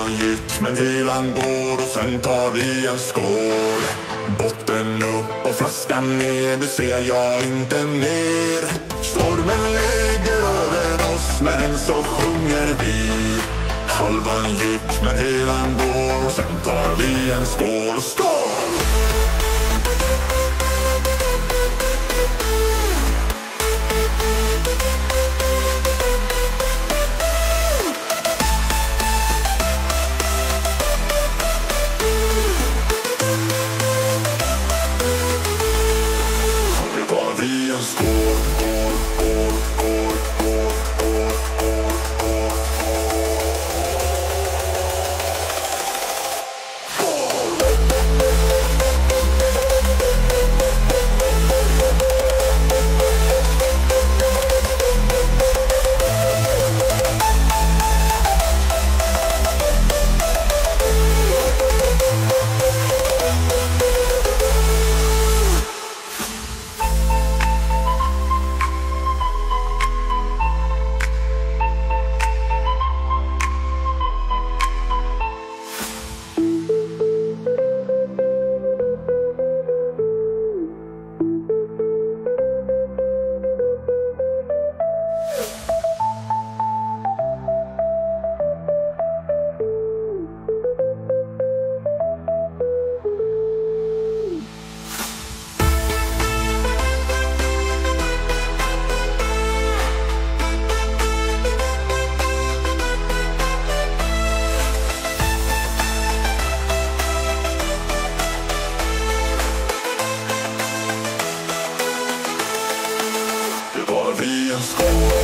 Halvan gick men vilan går och sen tar vi en skål. Botten upp och flaskan ner, nu ser jag inte mer. Stormen ligger över oss men så sjunger vi. Halvan gick men helan går och sen tar vi en skål. Skål! Thank you. yourself.